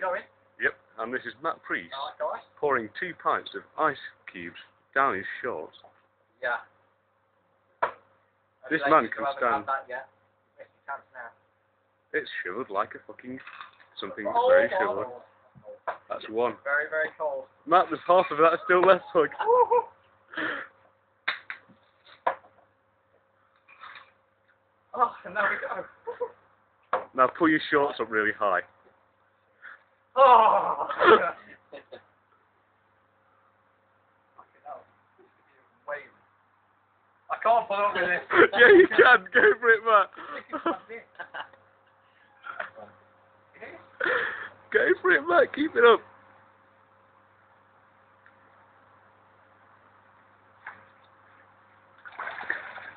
going? Yep, and this is Matt Preece pouring two pints of ice cubes down his shorts. Yeah. This man can stand- had that yet, rest your chance now. It's shivered like a fucking something Oh, very my shivered. Lord. That's one. Very, very cold. Matt, there's half of that still left, hug. Oh, and there we go. Now pull your shorts up really high. Oh! Fucking hell. Wait. I can't put up with this. yeah, you can. Go for it, Matt. Go for it, Matt. Keep it up.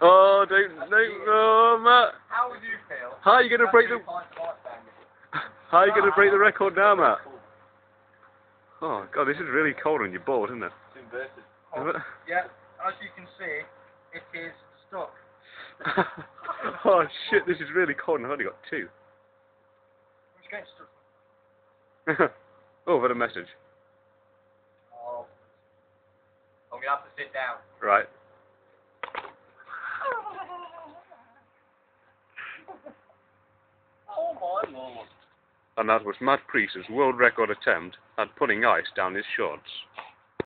Oh, don't, no, oh, Matt. How would you feel? How are you going to break the, Two pints of ice down your- how are you going to break the record now, Matt? Oh, God, this is really cold when you're bored, isn't it? it's Oh, yeah, as you can see, it is stuck. oh, shit, this is really cold and I've only got two. Which getting stuck. oh, I've had a message. Oh. I'm gonna have to sit down. Right. Oh my lord. And that was Matt Preece's world record attempt at putting ice down his shorts.